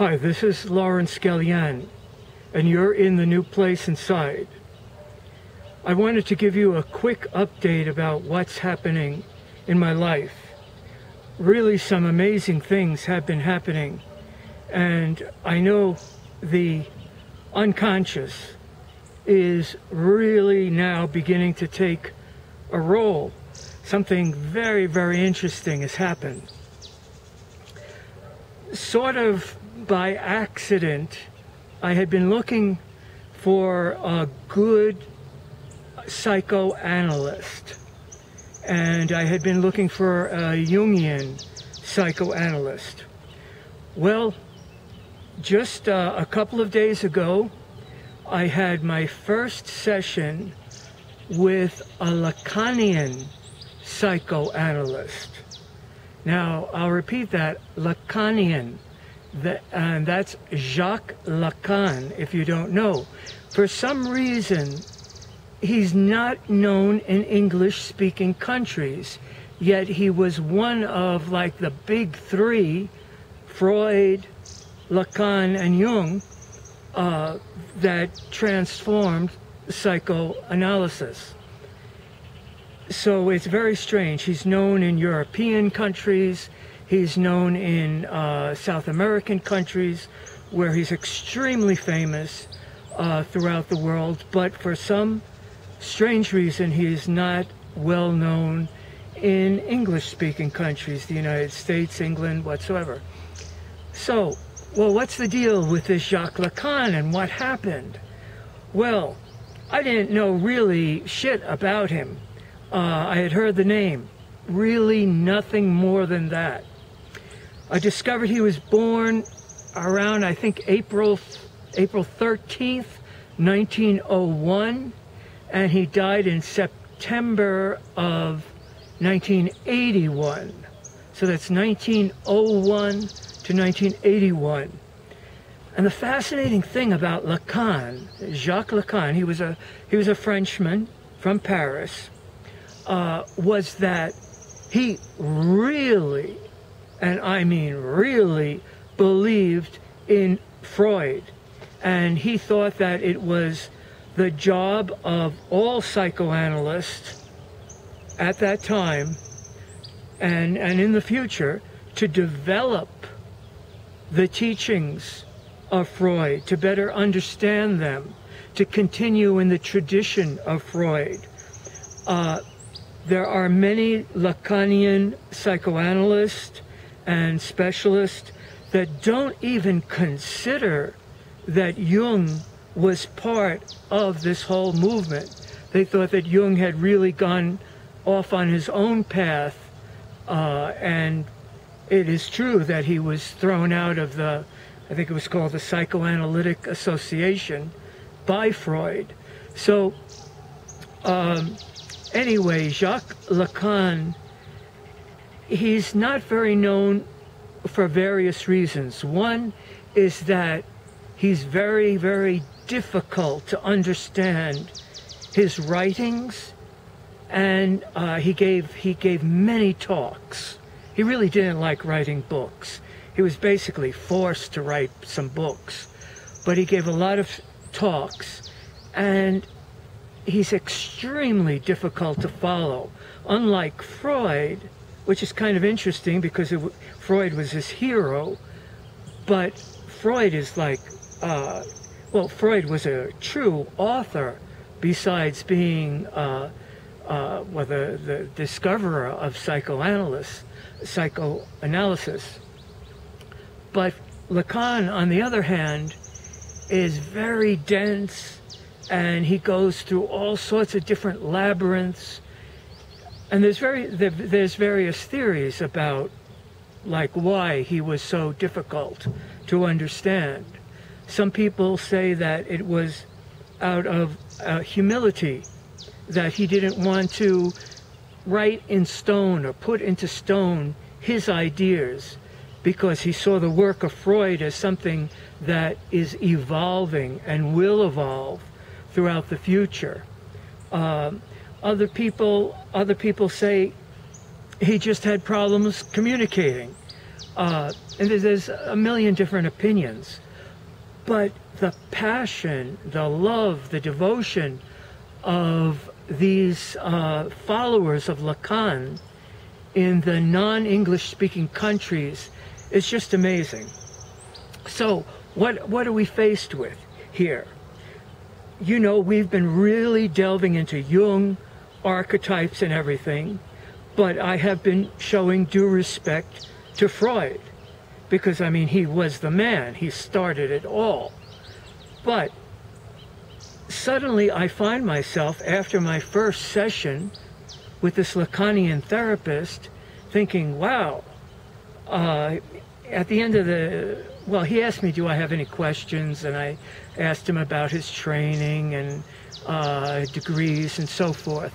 Hi, this is Laurence Galian, and you're in the new place inside. I wanted to give you a quick update about what's happening in my life. Really, some amazing things have been happening, and I know the unconscious is really now beginning to take a role. Something very, very interesting has happened. Sort of by accident, I had been looking for a good psychoanalyst. And I had been looking for a Jungian psychoanalyst. Well, just uh, a couple of days ago, I had my first session with a Lacanian psychoanalyst. Now, I'll repeat that Lacanian. That, and that's Jacques Lacan, if you don't know. For some reason, he's not known in English speaking countries, yet he was one of like the big three Freud, Lacan, and Jung uh, that transformed psychoanalysis. So it's very strange. He's known in European countries, he's known in uh, South American countries where he's extremely famous uh, throughout the world, but for some strange reason, he is not well known in English speaking countries, the United States, England, whatsoever. So, well, what's the deal with this Jacques Lacan and what happened? Well, I didn't know really shit about him. Uh, I had heard the name. Really nothing more than that. I discovered he was born around, I think, April, April 13th, 1901, and he died in September of 1981. So that's 1901 to 1981. And the fascinating thing about Lacan, Jacques Lacan, he was a he was a Frenchman from Paris, uh, was that he really, and I mean really, believed in Freud, and he thought that it was the job of all psychoanalysts at that time and, and in the future to develop the teachings of Freud, to better understand them, to continue in the tradition of Freud. Uh, there are many Lacanian psychoanalysts and specialists that don't even consider that Jung was part of this whole movement. They thought that Jung had really gone off on his own path, uh, and it is true that he was thrown out of the, I think it was called the Psychoanalytic Association by Freud. So, um, anyway, Jacques Lacan, he's not very known for various reasons. One is that he's very, very difficult to understand his writings, and uh, he gave he gave many talks. He really didn't like writing books. He was basically forced to write some books, but he gave a lot of talks, and he's extremely difficult to follow. Unlike Freud, which is kind of interesting because it, Freud was his hero, but Freud is like uh, well, Freud was a true author besides being uh, uh, well, the, the discoverer of psychoanalysis, psychoanalysis. But Lacan, on the other hand, is very dense and he goes through all sorts of different labyrinths. And there's very there's various theories about like why he was so difficult to understand. Some people say that it was out of uh, humility that he didn't want to write in stone or put into stone his ideas because he saw the work of Freud as something that is evolving and will evolve throughout the future. Um, other people, other people say he just had problems communicating. uh, and there's a million different opinions. But the passion, the love, the devotion of these uh, followers of Lacan in the non-English speaking countries is just amazing. So what, what are we faced with here? You know, we've been really delving into Jung, archetypes and everything, but I have been showing due respect to Freud because, I mean, he was the man. He started it all. But suddenly I find myself, after my first session with this Lacanian therapist, thinking, wow, uh, at the end of the, well, he asked me, do I have any questions? And I asked him about his training and uh, degrees and so forth.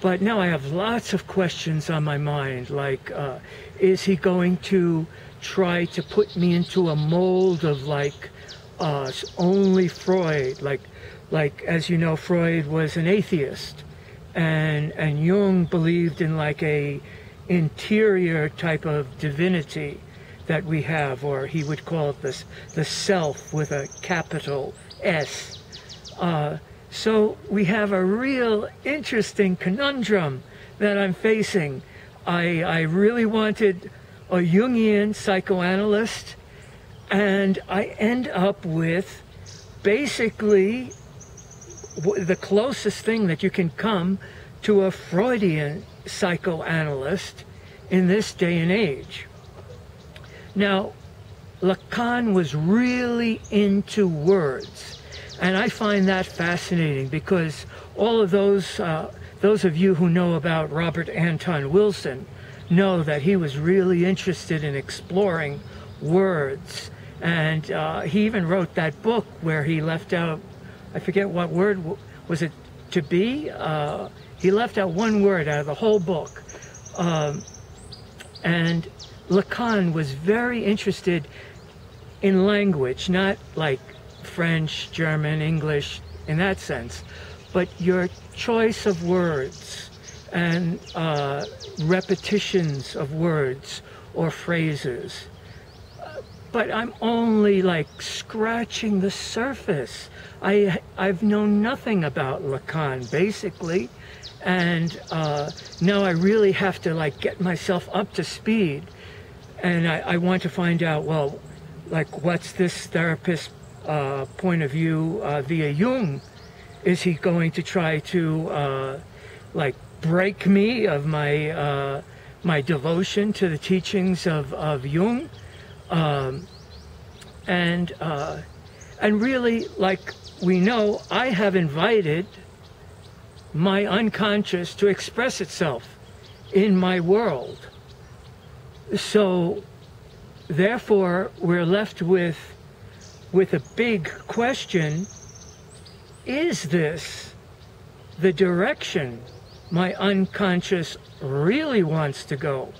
But now I have lots of questions on my mind, like, uh, is he going to try to put me into a mold of like uh, only Freud, like, like as you know, Freud was an atheist, and and Jung believed in like a interior type of divinity that we have, or he would call it this the self with a capital S. Uh, so we have a real interesting conundrum that I'm facing. I, I really wanted a Jungian psychoanalyst, and I end up with basically the closest thing that you can come to a Freudian psychoanalyst in this day and age. Now, Lacan was really into words, and I find that fascinating because all of those, uh, those of you who know about Robert Anton Wilson know that he was really interested in exploring words. And uh, he even wrote that book where he left out, I forget what word, was it to be? Uh, he left out one word out of the whole book. Um, and Lacan was very interested in language, not like French, German, English in that sense, but your choice of words and uh, repetitions of words or phrases. But I'm only like scratching the surface. I, I've known nothing about Lacan, basically. And uh, now I really have to like get myself up to speed. And I, I want to find out, well, like what's this therapist's uh, point of view uh, via Jung? Is he going to try to uh, like break me of my uh, my devotion to the teachings of, of Jung. Um, and, uh, and really, like we know, I have invited my unconscious to express itself in my world. So, therefore, we're left with, with a big question is this the direction my unconscious really wants to go.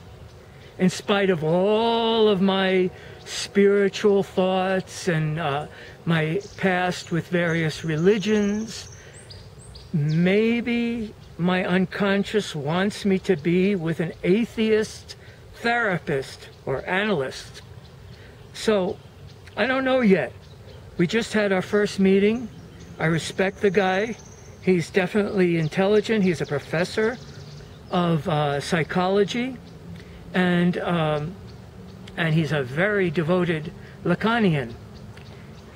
In spite of all of my spiritual thoughts and uh, my past with various religions, maybe my unconscious wants me to be with an atheist therapist or analyst. So I don't know yet. We just had our first meeting. I respect the guy. He's definitely intelligent. He's a professor of uh, psychology, and um, and he's a very devoted Lacanian.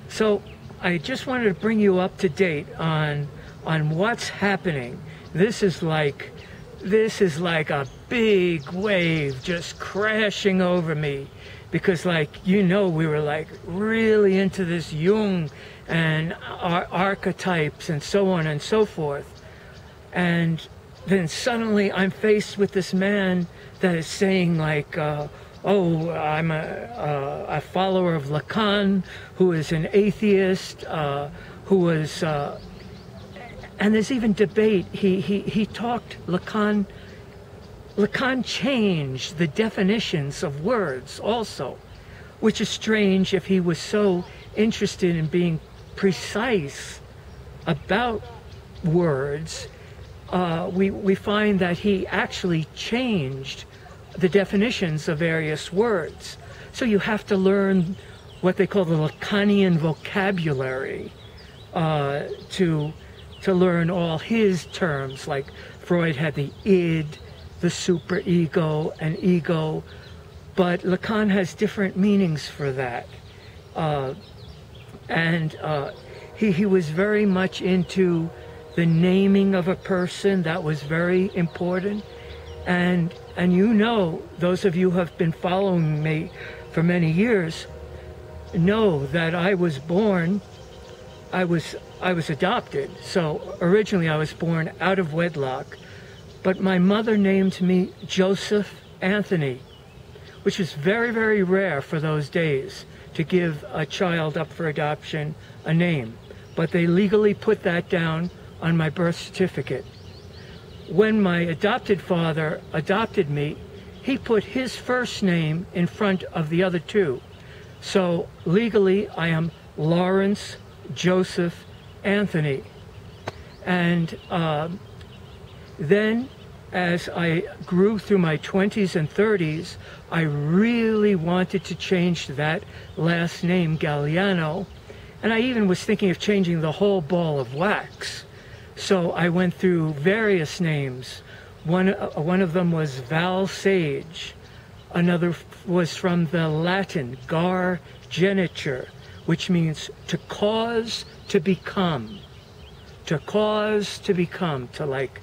So I just wanted to bring you up to date on on what's happening. This is like this is like a big wave just crashing over me because like you know we were like really into this Jung and our archetypes and so on and so forth. And then suddenly I'm faced with this man that is saying like, uh, oh, I'm a, uh, a, follower of Lacan, who is an atheist, uh, who was, uh, and there's even debate. He, he, he talked, Lacan, Lacan changed the definitions of words also, which is strange if he was so interested in being precise about words, uh, we, we find that he actually changed the definitions of various words. So you have to learn what they call the Lacanian vocabulary uh, to to learn all his terms. Like Freud had the id, the superego, and ego, but Lacan has different meanings for that. Uh, and uh, he, he was very much into the naming of a person. That was very important. And, and you know, those of you who have been following me for many years, know that I was born, I was, I was adopted. So originally I was born out of wedlock, but my mother named me Joseph Anthony, which is very, very rare for those days to give a child up for adoption a name. But they legally put that down on my birth certificate. When my adopted father adopted me, he put his first name in front of the other two. So legally, I am Laurence Joseph Anthony. And uh, then, as I grew through my 20s and 30s, I really wanted to change that last name, Galliano. And I even was thinking of changing the whole ball of wax. So I went through various names. One, uh, one of them was Val Sage. Another was from the Latin, gar geniture, which means to cause to become. To cause to become, to like,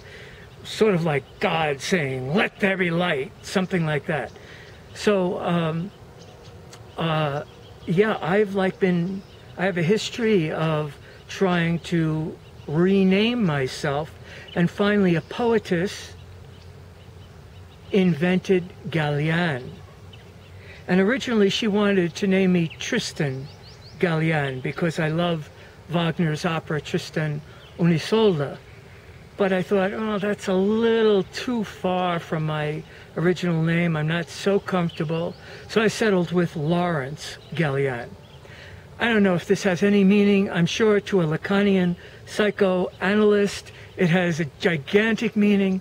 sort of like God saying, let there be light, something like that. So, um, uh, yeah, I've like been, I have a history of trying to rename myself. And finally, a poetess invented Galian. And originally, she wanted to name me Tristan Galian because I love Wagner's opera Tristan und Isolde. But I thought, oh, that's a little too far from my original name. I'm not so comfortable. So I settled with Laurence Galian. I don't know if this has any meaning. I'm sure to a Lacanian psychoanalyst it has a gigantic meaning,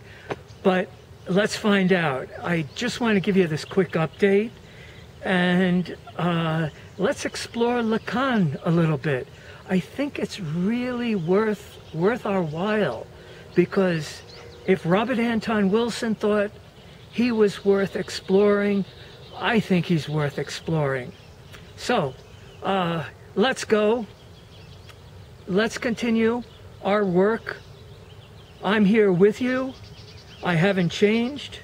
but let's find out. I just want to give you this quick update and uh, let's explore Lacan a little bit. I think it's really worth worth our while because if Robert Anton Wilson thought he was worth exploring, I think he's worth exploring. So, uh, let's go. Let's continue our work. I'm here with you. I haven't changed.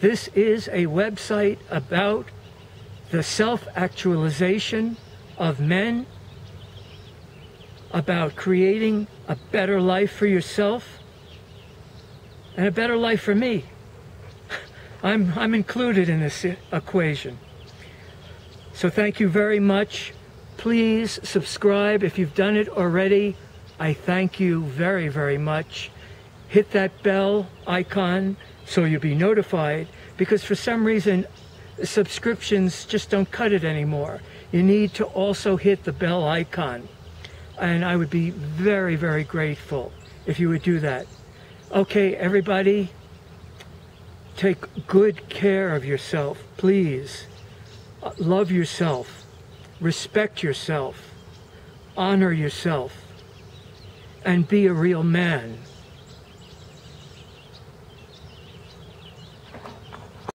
This is a website about the self-actualization of men, about creating a better life for yourself and a better life for me. I'm, I'm included in this equation. So thank you very much. Please subscribe if you've done it already. I thank you very, very much. Hit that bell icon so you'll be notified because for some reason subscriptions just don't cut it anymore. You need to also hit the bell icon. And I would be very, very grateful if you would do that. Okay, everybody, take good care of yourself, please. Uh, love yourself. Respect yourself. Honor yourself. And be a real man.